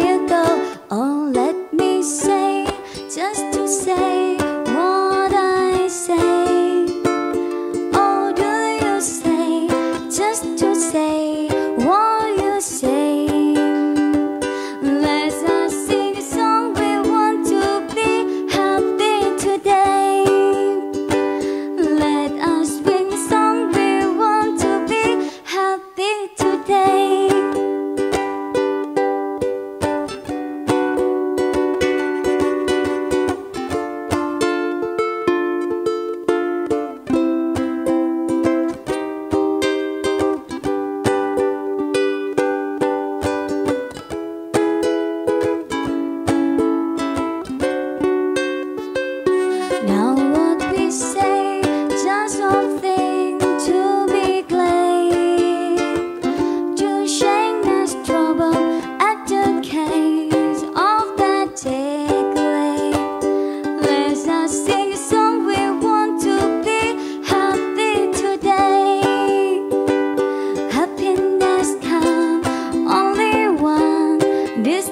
You go only.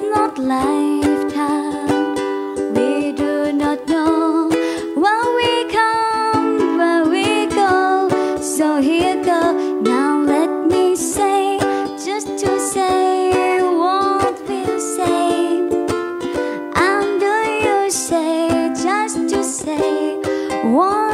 not lifetime. We do not know where we come, where we go. So here go. Now let me say, just to say what we we'll say. And do you say, just to say what?